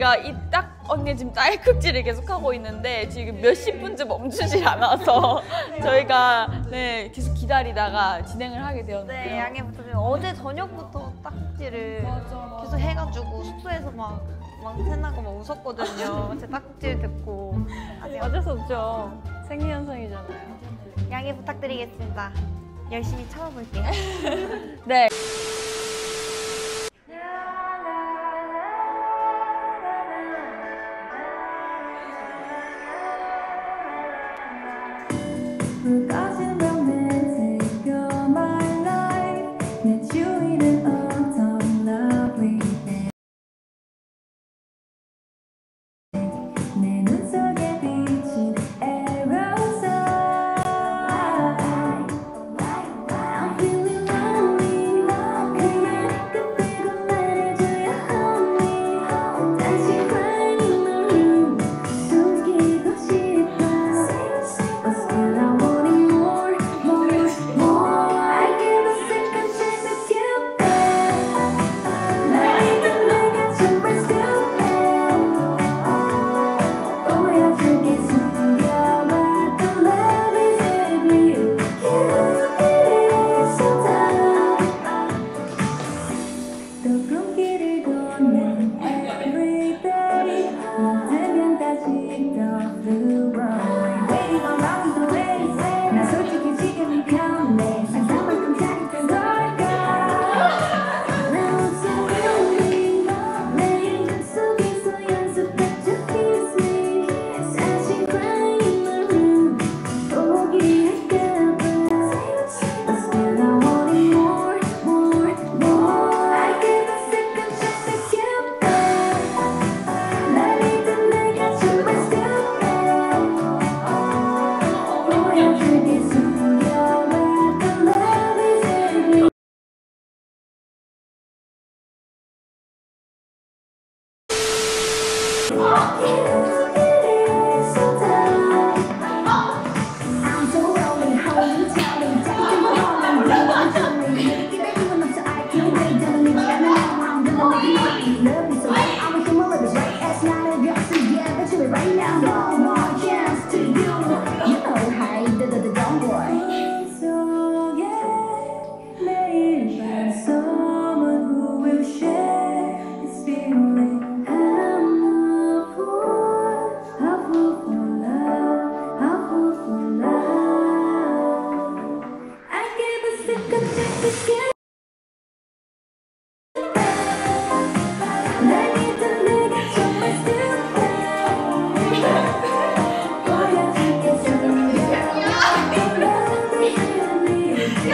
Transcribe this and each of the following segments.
제가 이 딱 언니 지금 딸꾹질을 계속하고 있는데 지금 몇십 분째 멈추질 않아서 저희가 네 계속 기다리다가 진행을 하게 되었는데 네, 양해 부탁드립니다. 어제 저녁부터 딱지를 계속 해가지고 숙소에서 막 망태나고 막 웃었거든요. 제 딱질 듣고. 아직 어쩔 수 없죠. 생리현상이잖아요. 양해 부탁드리겠습니다. 열심히 참아볼게요. 네.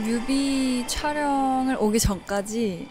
뮤비 촬영을 오기 전까지.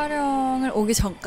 촬영을 오기 전까지